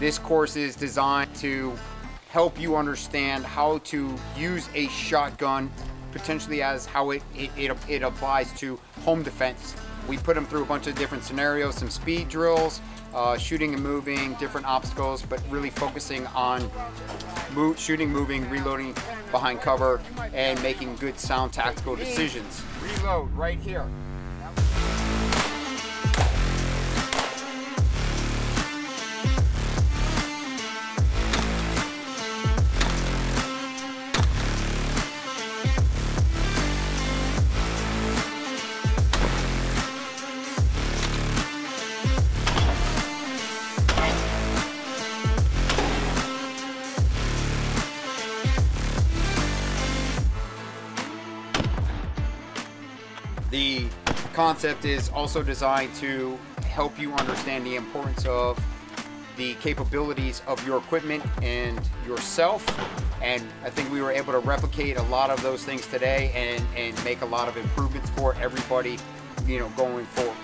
This course is designed to help you understand how to use a shotgun potentially as how it, it, it, it applies to home defense. We put them through a bunch of different scenarios, some speed drills, uh, shooting and moving, different obstacles, but really focusing on move, shooting, moving, reloading behind cover, and making good sound tactical decisions. Reload right here. The concept is also designed to help you understand the importance of the capabilities of your equipment and yourself. And I think we were able to replicate a lot of those things today and, and make a lot of improvements for everybody, you know, going forward.